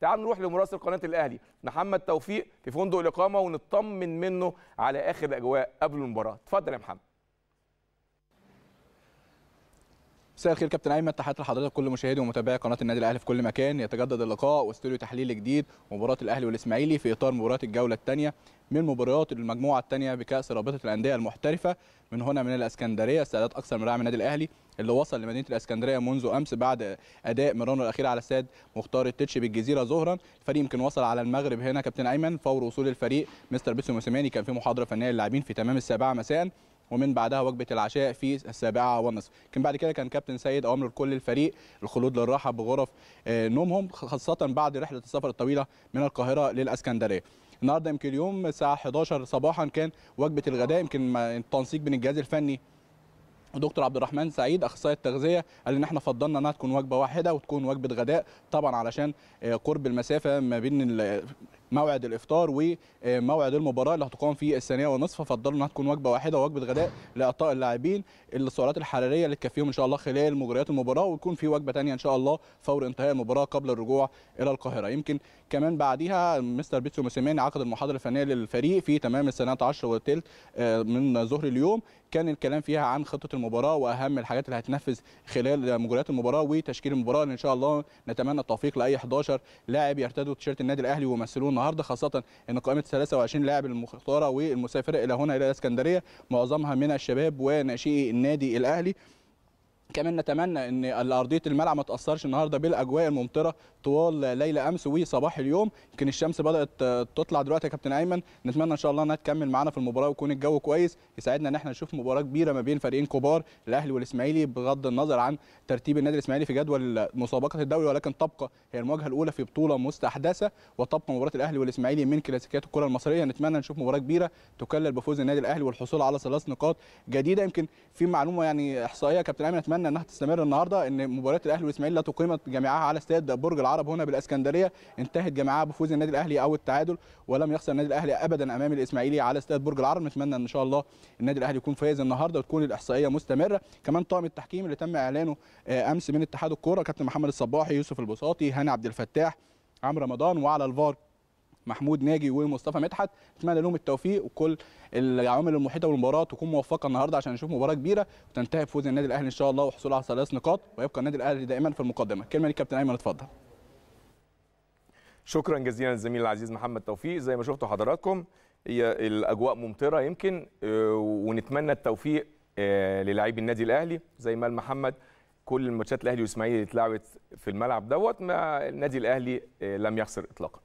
تعال نروح لمراسل قناة الأهلي. محمد توفيق في فندق الإقامة ونطمن منه على آخر الاجواء قبل المباراة. اتفضل يا محمد. مساء الخير كابتن أيمن تحياتي لحضرتك كل مشاهدي ومتابعي قناة النادي الأهلي في كل مكان. يتجدد اللقاء واستوديو تحليل جديد مباراة الأهلي والإسماعيلي في إطار مباراة الجولة الثانية من مباريات المجموعة الثانية بكأس رابطة الأندية المحترفة. من هنا من الإسكندرية استعداد أكثر من من النادي الأهلي اللي وصل لمدينة الإسكندرية منذ أمس بعد أداء مرانه الأخير على استاد مختار التتش بالجزيرة ظهرا الفريق يمكن وصل على المغرب هنا كابتن أيمن فور وصول الفريق. مستر بيسو موسيماني كان في محاضرة فنية للاعبين في تمام السابعة مساء. ومن بعدها وجبة العشاء في السابعة والنصف. كان بعد كده كان كابتن سيد أمر لكل الفريق الخلود للراحة بغرف نومهم خاصة بعد رحلة السفر الطويلة من القاهرة للإسكندرية. النهارده يمكن اليوم الساعة 11 صباحا كان وجبة الغداء يمكن التنسيق بين الجهاز الفني ودكتور عبد الرحمن سعيد أخصائي التغذية قال إن إحنا فضلنا إنها تكون وجبة واحدة وتكون وجبة غداء طبعا علشان قرب المسافة ما بين موعد الإفطار وموعد المباراة اللي هتقام في الثانية والنصف ففضلوا إنها تكون وجبة واحدة ووجبة غداء لإعطاء اللاعبين السعرات الحرارية اللي تكفيهم إن شاء الله خلال مجريات المباراة ويكون في وجبة ثانية إن شاء الله فور انتهاء المباراة قبل الرجوع إلى القاهرة. يمكن كمان بعديها مستر بيتسو موسيماني عقد المحاضرة الفنية للفريق في تمام الساعة 10 وثلث من ظهر اليوم. كان الكلام فيها عن خطة المباراة وأهم الحاجات اللي هتنفذ خلال مجريات المباراة وتشكيل المباراة. إن شاء الله نتمنى التوفيق لأي 11 لاعب يرتدوا تيشيرت النادي الأهلي ويمثلوه النهارده خاصة إن قائمة 23 لاعب المختارة والمسافرة إلى هنا إلى الاسكندريه معظمها من الشباب وناشئي النادي الأهلي. كمان نتمنى إن ارضيه الملعب ما تأثرش النهارده بالأجواء الممطرة طوال ليل أمس وصباح اليوم. يمكن الشمس بدأت تطلع دلوقتي يا كابتن أيمن. نتمنى إن شاء الله إنها تكمل معانا في المباراة ويكون الجو كويس. يساعدنا إن إحنا نشوف مباراة كبيرة ما بين فريقين كبار الأهلي والإسماعيلي بغض النظر عن ترتيب النادي الإسماعيلي في جدول مسابقة الدوري ولكن تبقى هي المواجهة الأولى في بطولة مستحدثة وتبقى مباراة الأهلي والإسماعيلي من كلاسيكيات الكرة المصرية. نتمنى نشوف مباراة كبيرة تكلل بفوز النادي الأهلي والحصول على ثلاث نقاط جديدة. يمكن في معلومة يعني إحصائية كابتن أيمن نتمنى انها تستمر النهارده ان مباراه الاهلي والاسماعيلي لا تقيمت جميعها على استاد برج العرب هنا بالاسكندريه انتهت جميعها بفوز النادي الاهلي أو التعادل ولم يخسر النادي الاهلي ابدا امام الاسماعيلي على استاد برج العرب. نتمنى ان شاء الله النادي الاهلي يكون فايز النهارده وتكون الاحصائيه مستمره. كمان طاقم التحكيم اللي تم اعلانه امس من اتحاد الكوره كابتن محمد الصباحي يوسف البساطي هاني عبد الفتاح عمرو رمضان وعلى الفار محمود ناجي ومصطفى مدحت. نتمنى لهم التوفيق وكل العوامل المحيطة بالمباراه تكون موفقة النهارده عشان نشوف مباراة كبيرة وتنتهي بفوز النادي الأهلي إن شاء الله وحصول على ثلاث نقاط ويبقى النادي الأهلي دائما في المقدمة. كلمة للكابتن أيمن اتفضل. شكرا جزيلا للزميل العزيز محمد توفيق. زي ما شفتوا حضراتكم هي الأجواء ممطرة يمكن ونتمنى التوفيق للاعبي النادي الأهلي. زي ما محمد كل الماتشات الأهلي والاسماعيلي اتلعبت في الملعب دوت ما النادي الأهلي لم يخسر اطلاقا.